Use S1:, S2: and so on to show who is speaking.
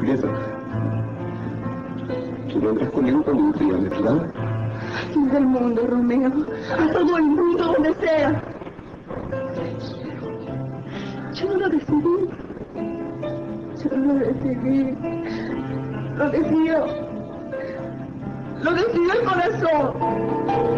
S1: Julieta, tú vendrás conmigo cuando un día, ¿me final?
S2: Fin del mundo, Romeo. A todo el mundo, donde sea. Yo no lo decidí. Yo no lo decidí. Lo decidió. Lo decidió el corazón.